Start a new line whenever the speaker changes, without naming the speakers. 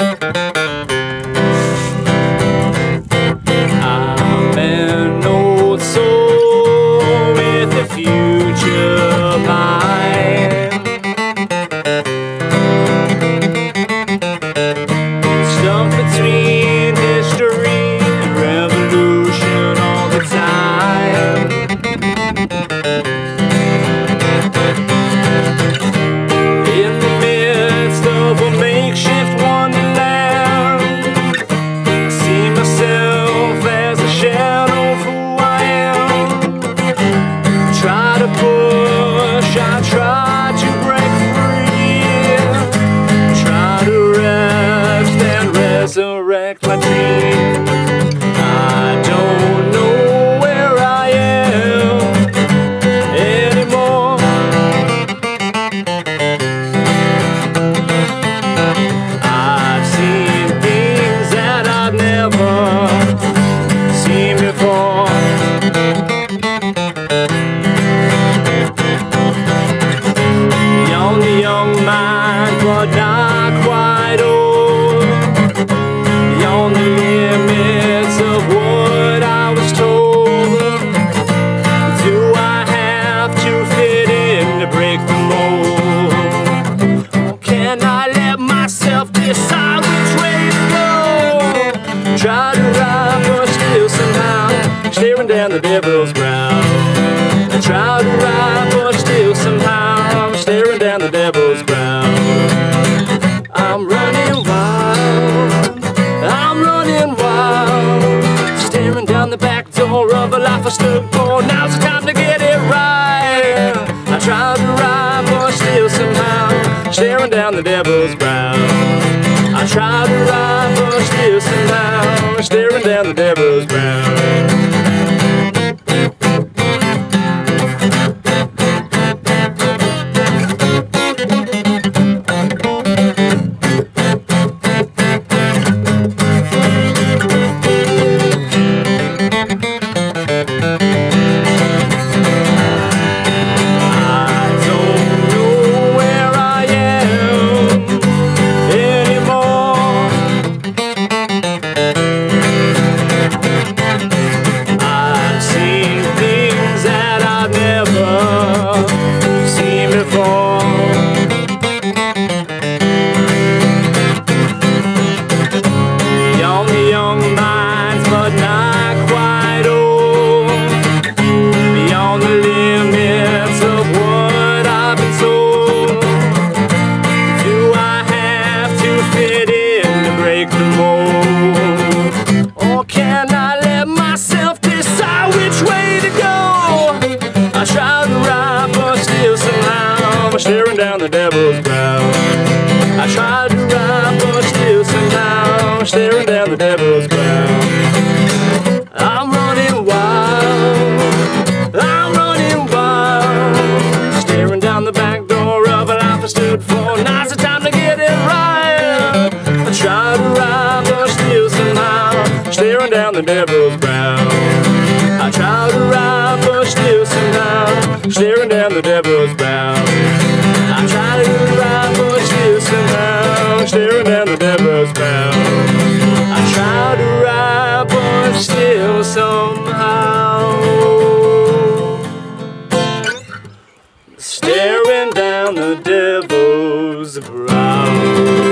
I'm resurrect my dream. Staring down the devil's brow. I tried to ride, but still somehow I'm staring down the devil's brow. I'm running wild, I'm running wild, staring down the back door of a life I stood for. Now's the time to get it right. I try to ride, but still somehow staring down the devil's brow. I try to ride, but still somehow staring down the devil's brow. Somehow staring down the devil's brow. I try to ride, but still somehow staring down the devil's brow. I'm running wild. I'm running wild. Staring down the back door of a life I stood for. Now's the time to get it right. I try to ride, but still somehow staring down the devil's brow. I try to ride, but still somehow staring down the devil's brow. Staring there the devil's I. I try to ride, but still somehow. Staring down the devil's brow.